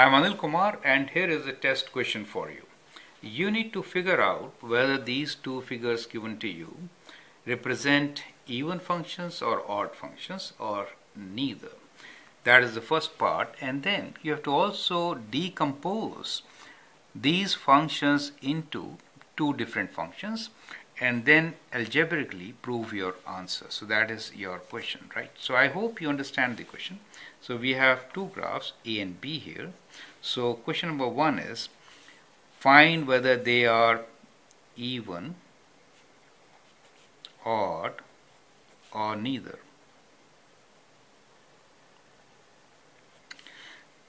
I'm Anil Kumar and here is a test question for you. You need to figure out whether these two figures given to you represent even functions or odd functions or neither. That is the first part and then you have to also decompose these functions into two different functions and then algebraically prove your answer. So that is your question, right? So I hope you understand the question. So we have two graphs A and B here. So question number one is find whether they are even, odd or neither.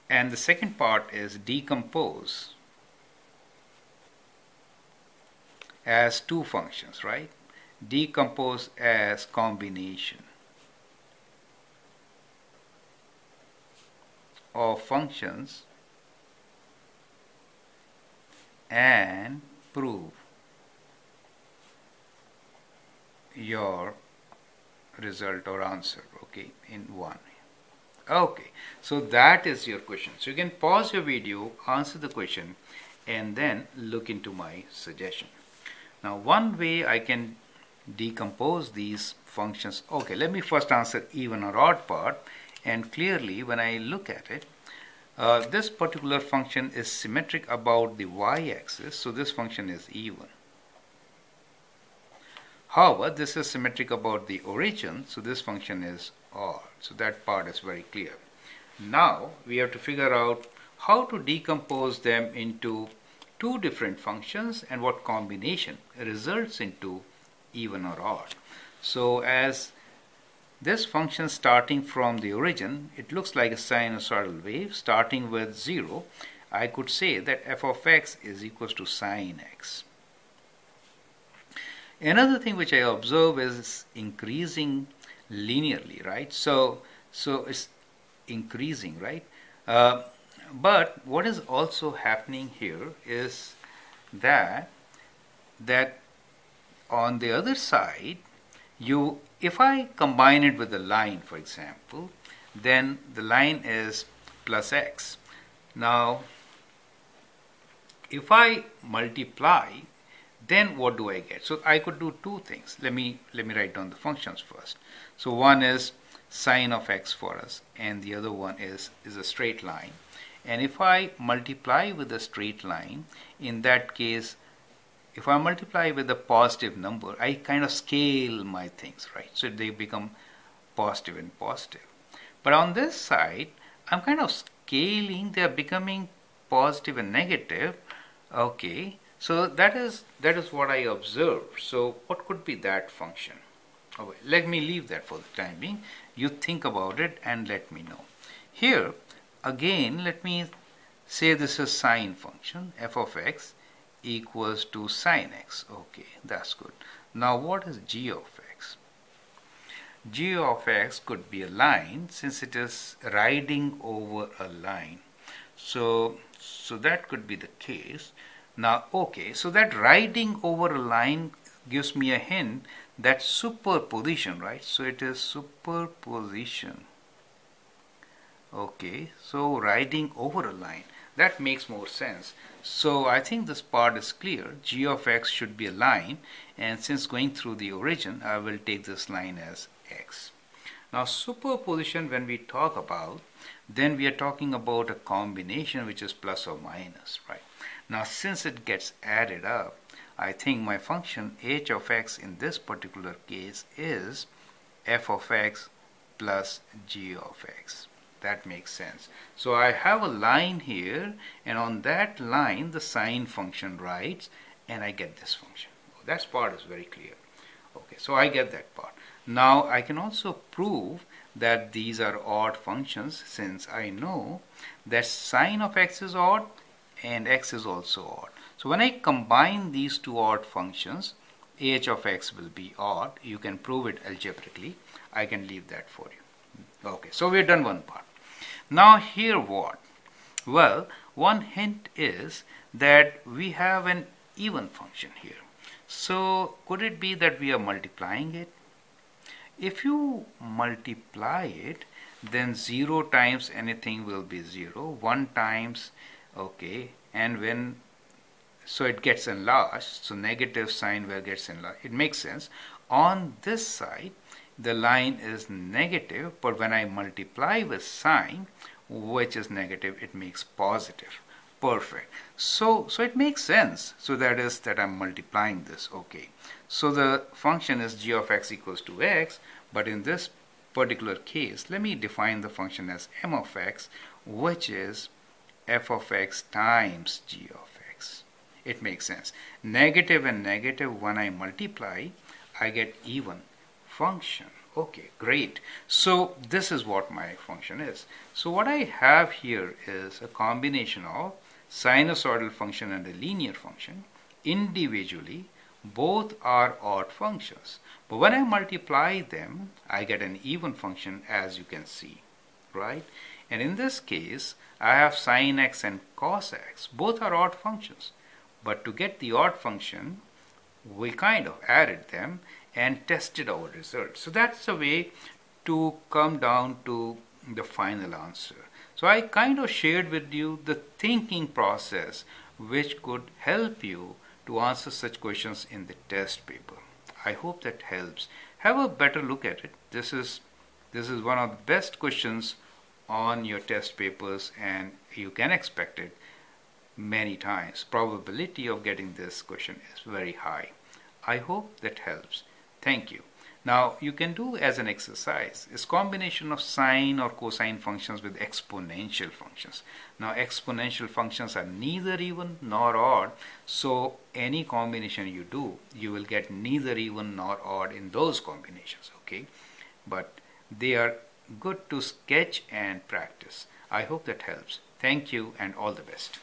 And the second part is decompose as two functions, right? Decompose as combination of functions and prove your result or answer okay in one. Okay so that is your question. So you can pause your video answer the question and then look into my suggestion now one way I can decompose these functions okay let me first answer even or odd part and clearly when I look at it uh, this particular function is symmetric about the y-axis so this function is even. However this is symmetric about the origin so this function is odd so that part is very clear. Now we have to figure out how to decompose them into two different functions and what combination results into even or odd. So as this function starting from the origin, it looks like a sinusoidal wave starting with 0. I could say that f of x is equals to sine x. Another thing which I observe is increasing linearly, right? So, so it's increasing, right? Uh, but what is also happening here is that that on the other side you if I combine it with a line for example then the line is plus x. Now if I multiply then what do I get? So I could do two things. Let me let me write down the functions first. So one is sine of x for us and the other one is is a straight line. And if I multiply with a straight line in that case if I multiply with a positive number I kind of scale my things right? So they become positive and positive. But on this side I'm kind of scaling they are becoming positive and negative. Okay so that is that is what I observe so what could be that function okay let me leave that for the time being. You think about it and let me know. Here again let me say this is sine function f of x equals to sine x. Okay that's good. Now what is g of x? G of x could be a line since it is riding over a line. So so that could be the case. Now okay so that riding over a line gives me a hint that superposition right? So it is superposition. Okay so riding over a line that makes more sense. So I think this part is clear. G of x should be a line and since going through the origin I will take this line as x. Now superposition when we talk about then we are talking about a combination which is plus or minus right? Now since it gets added up I think my function h of x in this particular case is f of x plus g of x that makes sense. So I have a line here and on that line the sine function writes and I get this function. That part is very clear. Okay, so I get that part. Now I can also prove that these are odd functions since I know that sine of x is odd and x is also odd. So when I combine these two odd functions, h of x will be odd. You can prove it algebraically. I can leave that for you. Okay, so we've done one part. Now here what? Well, one hint is that we have an even function here. So could it be that we are multiplying it? If you multiply it, then 0 times anything will be 0 1 times okay and when so it gets enlarged so negative sine where gets enlarged. It makes sense. On this side the line is negative but when I multiply with sign which is negative it makes positive. Perfect. So so it makes sense. So that is that I'm multiplying this. Okay. So the function is g of x equals to x but in this particular case, let me define the function as m of x, which is f of x times g. It makes sense. Negative and negative, when I multiply, I get even function. Okay, great. So this is what my function is. So what I have here is a combination of sinusoidal function and a linear function individually both are odd functions. But when I multiply them, I get an even function as you can see, right? And in this case, I have sine x and cos x. Both are odd functions. But to get the odd function, we kind of added them and tested our result. So that's a way to come down to the final answer. So I kind of shared with you the thinking process which could help you to answer such questions in the test paper. I hope that helps. Have a better look at it. This is this is one of the best questions on your test papers and you can expect it many times. Probability of getting this question is very high. I hope that helps. Thank you. Now you can do as an exercise is combination of sine or cosine functions with exponential functions. Now exponential functions are neither even nor odd so any combination you do you will get neither even nor odd in those combinations okay but they are good to sketch and practice. I hope that helps. Thank you and all the best.